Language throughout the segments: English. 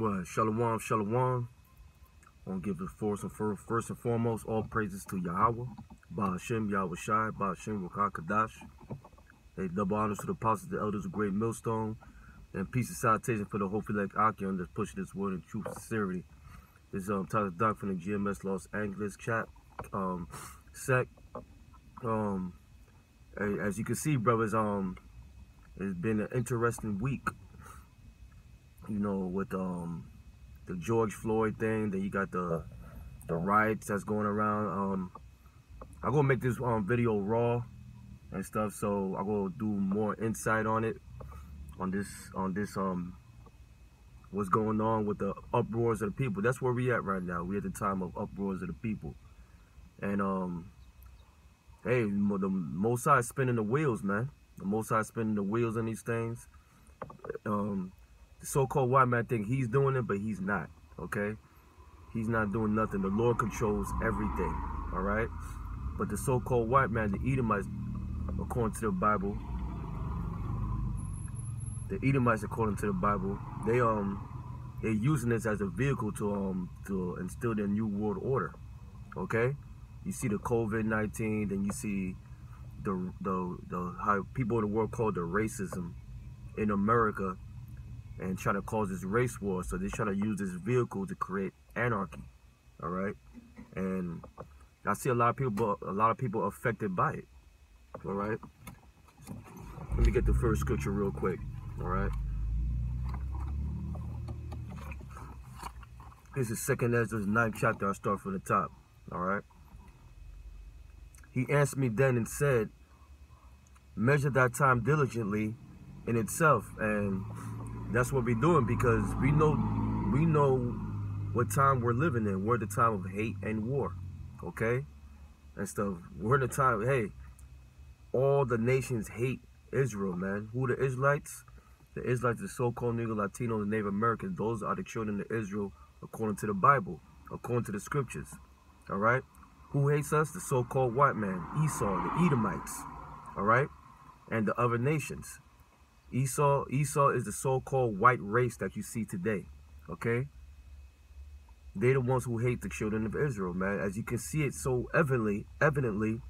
Well, Shalom, Shalom. I want to give the first and, first and foremost all praises to Yahweh, Bahashim, Yahweh Shai, Bahashim, Wakar Kadash. Hey, double honors to the apostles, the elders of Great Millstone, and peace and salutation for the hopefully like Akion that's pushing this word in and sincerity. This is um, Tyler Doc from the GMS Los Angeles chat um, sec. Um, as you can see, brothers, um, it's been an interesting week. You know, with um the George Floyd thing, then you got the the riots that's going around. Um, I'm gonna make this um video raw and stuff, so I'm gonna do more insight on it, on this on this um what's going on with the uproars of the people. That's where we at right now. We at the time of uproars of the people, and um, hey, the Most Mosai spinning the wheels, man. The Most Mosai spinning the wheels on these things. Um, so-called white man think he's doing it, but he's not, okay? He's not doing nothing. The Lord controls everything, all right? But the so-called white man, the Edomites, according to the Bible, the Edomites, according to the Bible, they um they're using this as a vehicle to um to instill their new world order. Okay, you see the COVID nineteen, then you see the the the how people in the world call the racism in America and try to cause this race war. So they try to use this vehicle to create anarchy. All right, and I see a lot of people, a lot of people affected by it. All right. Let me get the first scripture real quick. All right. This is Second Esdras ninth chapter. I'll start from the top. All right. He answered me then and said, Measure that time diligently in itself, and that's what we're doing because we know we know what time we're living in. We're the time of hate and war, okay, and stuff. We're in the time. Hey, all the nations hate Israel, man. Who the Israelites? The Israelites, the so-called Negro, Latino, the Native Americans. Those are the children of Israel according to the Bible, according to the scriptures. All right. Who hates us? The so-called white man, Esau, the Edomites. All right, and the other nations. Esau, Esau is the so-called white race that you see today. Okay? They're the ones who hate the children of Israel, man. As you can see it so evidently, evidently,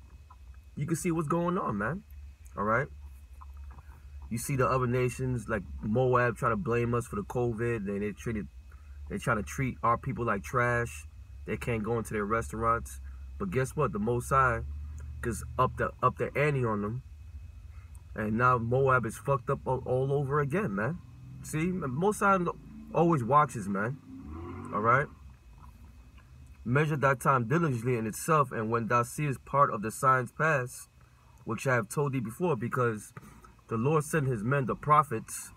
you can see what's going on, man. All right? You see the other nations like Moab trying to blame us for the COVID. They they treated they trying to treat our people like trash. They can't go into their restaurants. But guess what? The Mosai, cause up the up the ante on them and now Moab is fucked up all, all over again, man. See, Mossad always watches, man. All right. Measure that time diligently in itself, and when thou seest part of the signs pass, which I have told thee before, because the Lord sent his men, the prophets,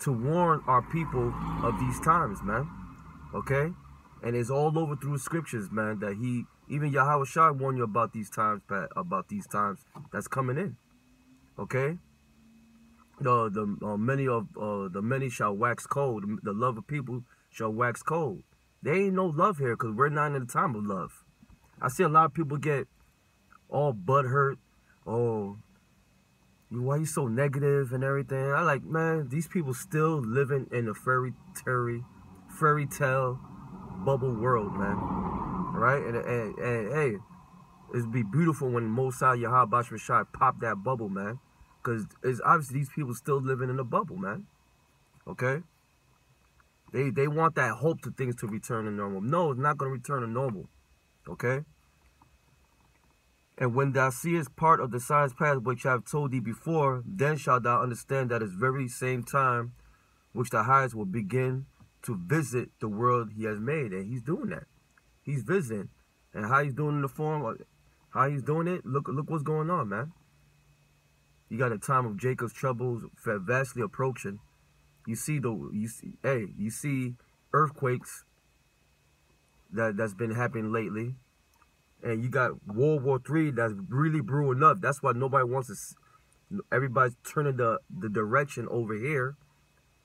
to warn our people of these times, man. Okay? And it's all over through scriptures, man, that he, even Yahweh Shai warned you about these times, about these times that's coming in. Okay. The the uh, many of uh, the many shall wax cold. The love of people shall wax cold. There ain't no love here because we're not in the time of love. I see a lot of people get all butthurt. Oh, you why you so negative and everything? I like man, these people still living in a fairy tale, fairy tale bubble world, man. Right? And, and, and hey, it'd be beautiful when Mosai Yahweh Rashad pop that bubble, man. Because it's obviously these people still living in a bubble, man. Okay? They they want that hope to things to return to normal. No, it's not going to return to normal. Okay? And when thou seest part of the signs pass which I have told thee before, then shalt thou understand that at very same time which the highest will begin to visit the world he has made. And he's doing that. He's visiting. And how he's doing in the form, how he's doing it, look look what's going on, man. You got a time of Jacob's troubles vastly approaching. You see the you see hey, you see earthquakes that that's been happening lately. And you got World War Three that's really brewing up. That's why nobody wants to everybody's turning the the direction over here.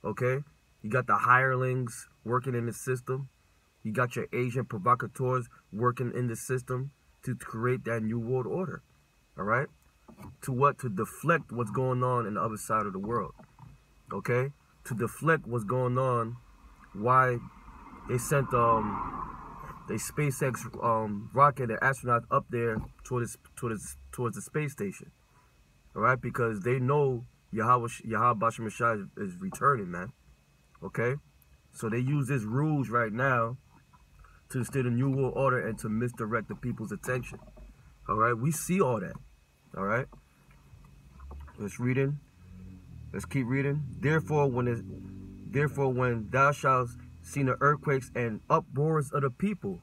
Okay? You got the hirelings working in the system. You got your agent provocateurs working in the system to create that new world order. All right? To what? To deflect what's going on in the other side of the world. Okay? To deflect what's going on why they sent um the SpaceX um rocket and astronaut up there towards towards towards the space station. All right, because they know Yahweh Yahweh Bashar is, is returning, man. Okay, so they use this rules right now to instill a new world order and to misdirect the people's attention. All right, we see all that. All right, let's reading. Let's keep reading. Therefore, when it, therefore when thou shalt see the earthquakes and uproars of the people,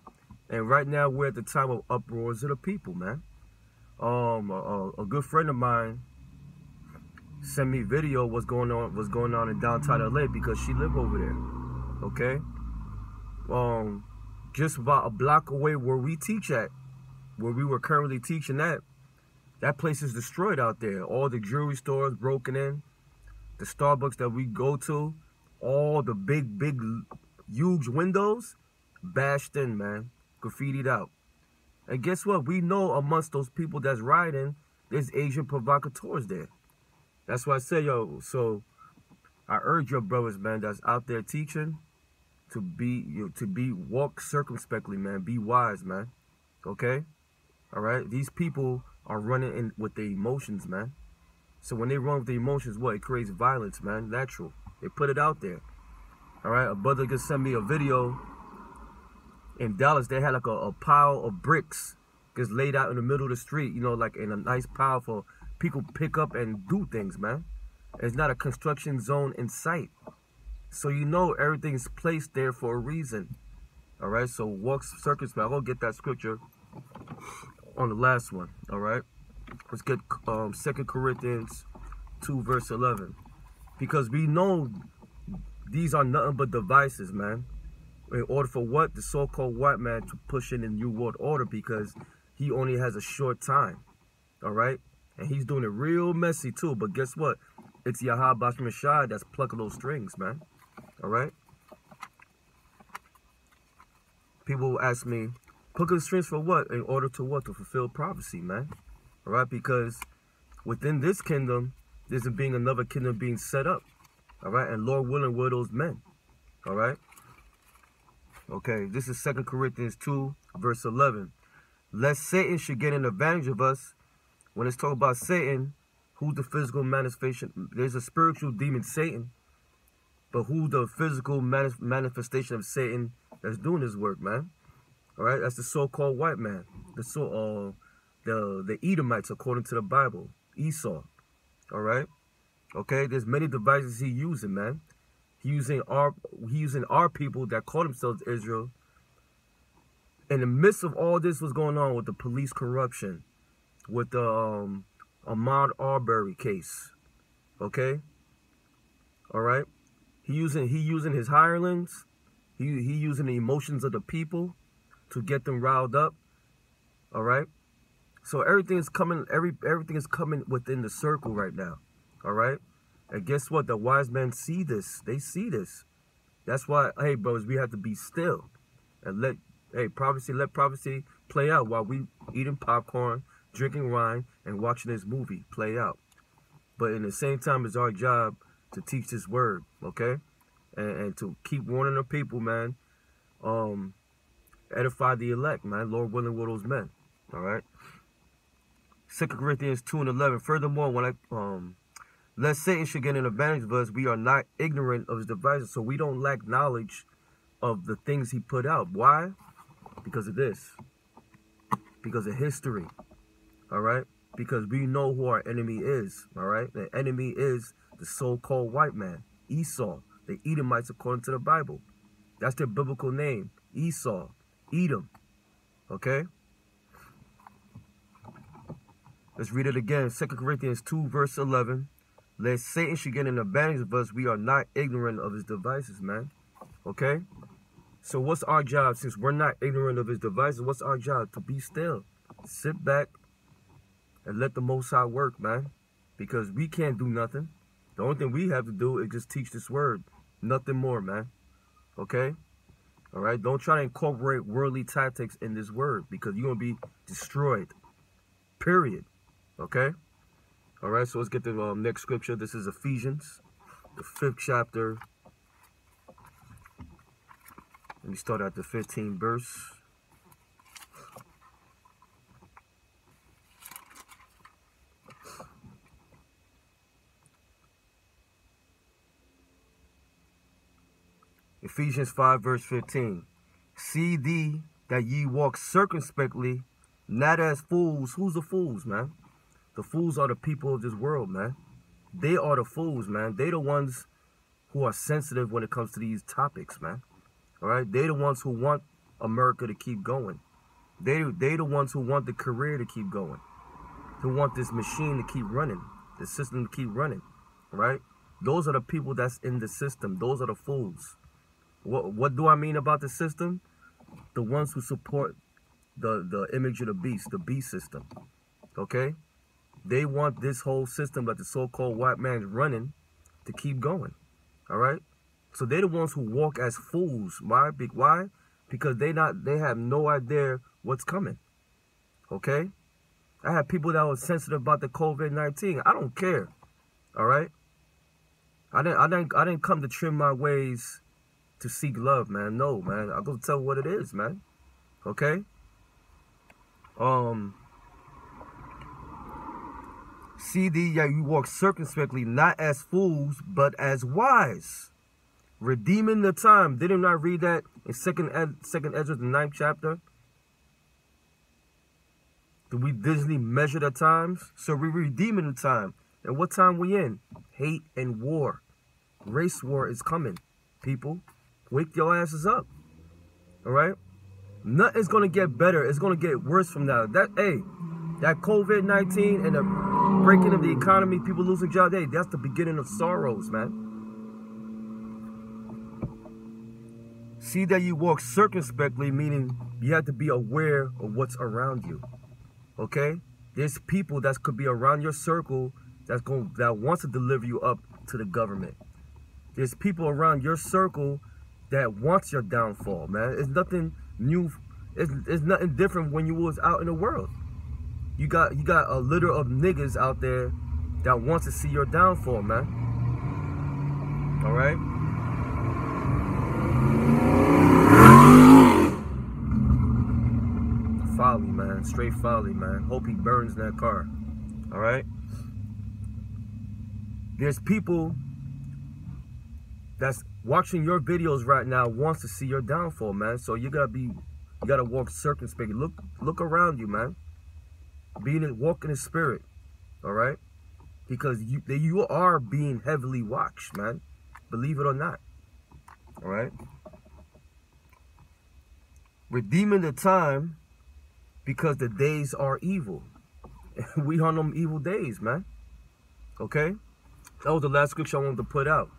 and right now we're at the time of uproars of the people, man. Um, a, a good friend of mine sent me video what's going on what's going on in downtown LA because she lived over there. Okay. Um, just about a block away where we teach at, where we were currently teaching at, that place is destroyed out there. All the jewelry stores broken in the Starbucks that we go to, all the big, big, huge windows bashed in, man, graffitied out. And guess what? We know amongst those people that's riding, there's agent provocateurs there. That's why I say, yo, so I urge your brothers, man, that's out there teaching to be you know, to be walk circumspectly, man. Be wise, man. Okay? All right? These people are running in with the emotions, man. So when they run with the emotions, what? It creates violence, man. Natural. They put it out there. All right? A brother just sent me a video in Dallas. They had like a, a pile of bricks just laid out in the middle of the street, you know, like in a nice pile for people pick up and do things, man. It's not a construction zone in sight. So you know everything's placed there for a reason. All right, so walk circumspect. I'm going to get that scripture on the last one. All right. Let's get um, 2 Corinthians 2, verse 11. Because we know these are nothing but devices, man. In order for what? The so-called white man to push in the New World Order because he only has a short time. All right? And he's doing it real messy, too. But guess what? It's Yahweh Bashar that's plucking those strings, man. All right? People ask me, plucking strings for what? In order to what? To fulfill prophecy, man. All right, because within this kingdom, there's being another kingdom being set up. All right, and Lord willing, were those men. All right. Okay, this is Second Corinthians 2, verse 11. Lest Satan should get an advantage of us. When it's talking about Satan, who's the physical manifestation? There's a spiritual demon, Satan. But who's the physical manifestation of Satan that's doing this work, man? All right, that's the so-called white man. The so uh, the the Edomites according to the Bible, Esau. All right, okay. There's many devices he using, man. He using our he using our people that call themselves Israel. In the midst of all this was going on with the police corruption, with the um, Ahmaud Arbery case, okay. All right, he using he using his hirelings, he he using the emotions of the people to get them riled up. All right. So everything is coming, every everything is coming within the circle right now. All right. And guess what? The wise men see this. They see this. That's why, hey, bros, we have to be still and let, hey, prophecy, let prophecy play out while we eating popcorn, drinking wine, and watching this movie play out. But in the same time, it's our job to teach this word, okay? And, and to keep warning the people, man. Um, edify the elect, man. Lord willing, will those men, all right? Second Corinthians 2 and 11. Furthermore, when I um lest Satan should get an advantage of us, we are not ignorant of his devices. So we don't lack knowledge of the things he put out. Why? Because of this. Because of history. All right? Because we know who our enemy is. All right? The enemy is the so-called white man, Esau, the Edomites according to the Bible. That's their biblical name, Esau, Edom. Okay? Let's read it again. 2 Corinthians 2, verse 11. Lest Satan should get an advantage of us, we are not ignorant of his devices, man. Okay? So what's our job? Since we're not ignorant of his devices, what's our job? To be still. Sit back and let the Most High work, man. Because we can't do nothing. The only thing we have to do is just teach this word. Nothing more, man. Okay? All right? Don't try to incorporate worldly tactics in this word because you're to be destroyed. Period. Okay? All right, so let's get the um, next scripture. This is Ephesians, the fifth chapter, Let me start at the 15th verse. Ephesians 5 verse 15. See thee that ye walk circumspectly, not as fools. Who's the fools, man? The fools are the people of this world, man. They are the fools, man. They the ones who are sensitive when it comes to these topics, man. All right? They the ones who want America to keep going. They they the ones who want the career to keep going. Who want this machine to keep running, the system to keep running. Right? Those are the people that's in the system. Those are the fools. What what do I mean about the system? The ones who support the the image of the beast, the beast system. Okay? They want this whole system that the so-called white man's running to keep going. All right? So they're the ones who walk as fools. Why? Why? Because they not they have no idea what's coming. Okay? I have people that were sensitive about the COVID-19. I don't care. All right? I didn't I didn't I didn't come to trim my ways to seek love, man. No, man. I'm gonna tell what it is, man. Okay? Um See thee that you walk circumspectly, not as fools, but as wise. Redeeming the time. Didn't I read that in second Ed, second Ezra, the ninth chapter? Do we diligently measure the times? So we're redeeming the time. And what time we in? Hate and war. Race war is coming, people. Wake your asses up. All right? Nothing's gonna get better. It's gonna get worse from now. That hey, that COVID-19 and the breaking of the economy, people losing jobs, hey, that's the beginning of sorrows, man. See that you walk circumspectly, meaning you have to be aware of what's around you. Okay? There's people that could be around your circle that's going that wants to deliver you up to the government. There's people around your circle that wants your downfall, man. It's nothing new. It's, it's nothing different when you was out in the world. You got you got a litter of niggas out there that wants to see your downfall, man. All right. Folly, man. Straight folly, man. Hope he burns that car. All right. There's people that's watching your videos right now wants to see your downfall, man. So you gotta be, you gotta walk circumspect. Look, look around you, man being in, walk in the spirit, all right? Because you you are being heavily watched, man. Believe it or not, all right? Redeeming the time because the days are evil. we on them evil days, man. Okay? That was the last scripture I wanted to put out.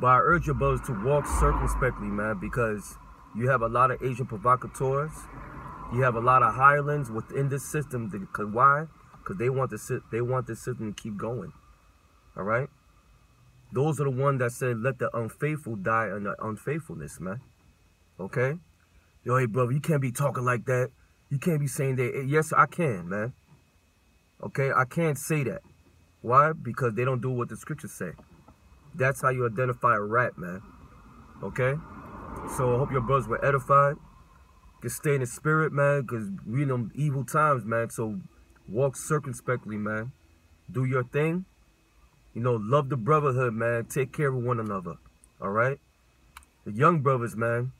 But I urge your brothers to walk circumspectly, man, because you have a lot of agent provocateurs you have a lot of hirelings within this system. Why? Because they want sit. They want the system to keep going. All right. Those are the ones that said, "Let the unfaithful die in the unfaithfulness," man. Okay. Yo, hey, brother, you can't be talking like that. You can't be saying that. Eh, yes, I can, man. Okay, I can't say that. Why? Because they don't do what the scriptures say. That's how you identify a rat, man. Okay? So I hope your brothers were edified can stay in the spirit, man, because we in them evil times, man. So walk circumspectly, man. Do your thing. You know, love the brotherhood, man. Take care of one another. All right? The young brothers, man.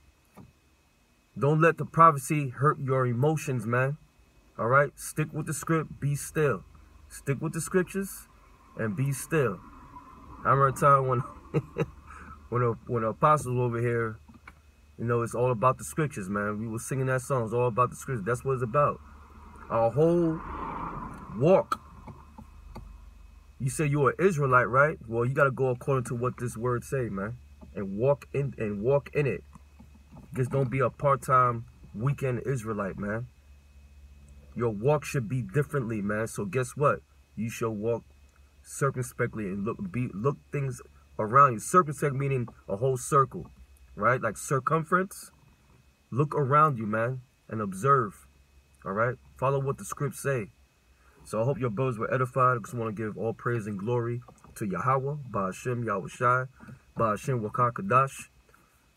Don't let the prophecy hurt your emotions, man. All right? Stick with the script. Be still. Stick with the scriptures and be still. I remember a time when when a, when the apostles were over here you know, it's all about the scriptures, man. We were singing that song. It's all about the scriptures. That's what it's about. Our whole walk. You say you're an Israelite, right? Well, you got to go according to what this word say, man, and walk in and walk in it. Just don't be a part-time weekend Israelite, man. Your walk should be differently, man. So guess what? You should walk circumspectly and look be look things around you. Circumspect meaning a whole circle right? Like circumference. Look around you, man, and observe. All right? Follow what the scripts say. So I hope your brothers were edified. I just want to give all praise and glory to Yahweh, Ba'ashem Yahweh Shai, Ba'ashem Wakakadash.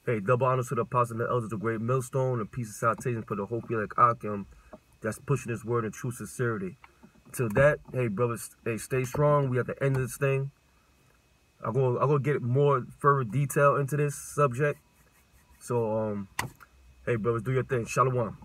Hey, double honors to the apostles and the elders of great millstone and peace and salutation for the whole like Akim that's pushing this word in true sincerity. Till that, hey brothers, hey, stay strong. We at the end of this thing. I'll go I'll go get more further detail into this subject. So um hey brothers, do your thing. Shalom.